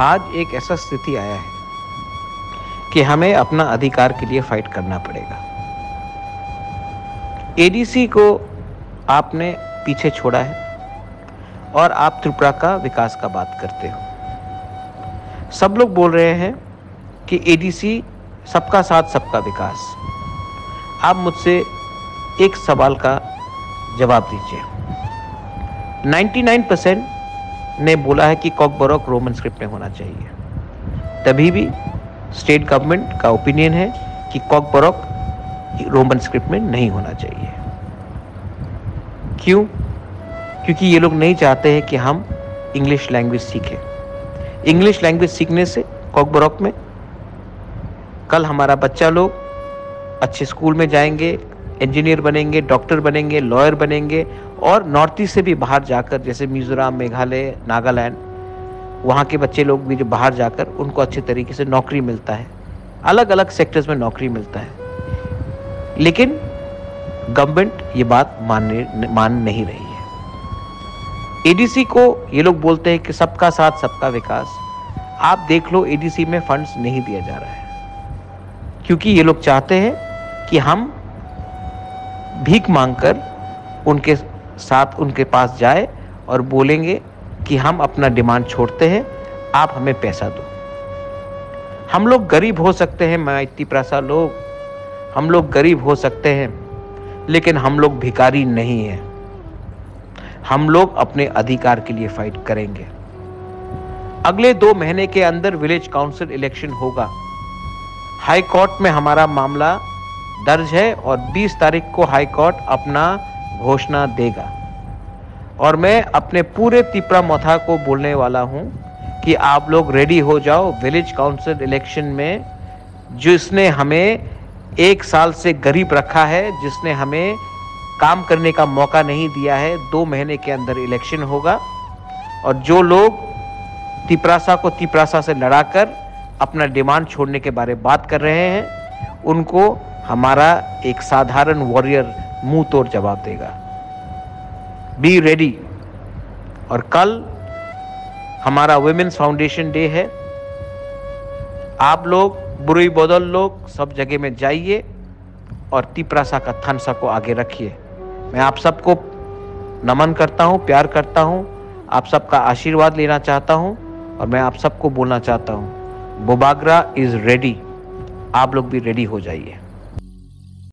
आज एक ऐसा स्थिति आया है कि हमें अपना अधिकार के लिए फाइट करना पड़ेगा। एडीसी को आपने पीछे छोड़ा है और आप त्रिपुरा का विकास का बात करते हो। सब लोग बोल रहे हैं कि एडीसी सबका साथ सबका विकास। आप मुझसे एक सवाल का जवाब दीजिए। 99 परसेंट ने बोला है कि कॉक बरोक रोमन स्क्रिप्ट में होना चाहिए। तभी भी स्टेट गवर्नमेंट का ओपिनियन है कि कॉक बरोक रोमन स्क्रिप्ट में नहीं होना चाहिए। क्यों? क्योंकि ये लोग नहीं चाहते हैं कि हम इंग्लिश लैंग्वेज सीखें। इंग्लिश लैंग्वेज सीखने से कॉक बरोक में कल हमारा बच्चा लोग अच्छे स्कूल में जाएँगे इंजीनियर बनेंगे, डॉक्टर बनेंगे, लॉयर बनेंगे और नॉर्थ ईस्ट से भी बाहर जाकर, जैसे मिजोरम, मेघालय, नागालैंड, वहाँ के बच्चे लोग भी जो बाहर जाकर, उनको अच्छे तरीके से नौकरी मिलता है। अलग अलग सेक्टर्स में नौकरी मिलता है। लेकिन गवर्नमेंट ये बात मानने, मान नहीं रही है। एडीसी को ये लोग बोलते हैं कि सबका साथ, सबका विकास। आप देख लो एडीसी में फंड्स नहीं दिया जा रहा है। क्योंकि ये लोग चाहते हैं कि हम भीख मांगकर उनके साथ उनके पास जाए और बोलेंगे कि हम अपना डिमांड छोड़ते हैं, आप हमें पैसा दो। हम लोग गरीब हो सकते हैं, मैं इतनी प्रासा लोग हम लोग गरीब हो सकते हैं, लेकिन हम लोग भिकारी नहीं हैं। हम लोग अपने अधिकार के लिए फाइट करेंगे। अगले दो महीने के अंदर विलेज काउंसिल इलेक्शन होगा। हाई कोर्ट में हमारा मामला दर्ज है और 20 तारीख को हाई कोर्ट अपना घोषणा देगा। और मैं अपने पूरे तिपरा मोथा को बोलने वाला हूँ कि आप लोग रेडी हो जाओ विलेज काउंसिल इलेक्शन में, जिसने हमें एक साल से गरीब रखा है, जिसने हमें काम करने का मौका नहीं दिया है, दो महीने के अंदर इलेक्शन होगा। और जो लोग तिपरासा को तिपरासा से लड़ाकर अपना डिमांड छोड़ने के बारे बात कर रहे हैं, उनको हमारा एक साधारण वॉरियर मुँह तोड़ जवाब देगा। बी रेडी और कल हमारा वुमेन्स फाउंडेशन डे है। आप लोग, बुरी बदल लोग, सब जगह में जाइए और तिपरासा का थनसा को आगे रखिए। मैं आप सबको नमन करता हूँ, प्यार करता हूँ, आप सबका आशीर्वाद लेना चाहता हूँ और मैं आप सबको बोलना चाहता हूँ, बोबागरा इज़ रेडी आप लोग भी रेडी हो जाइए।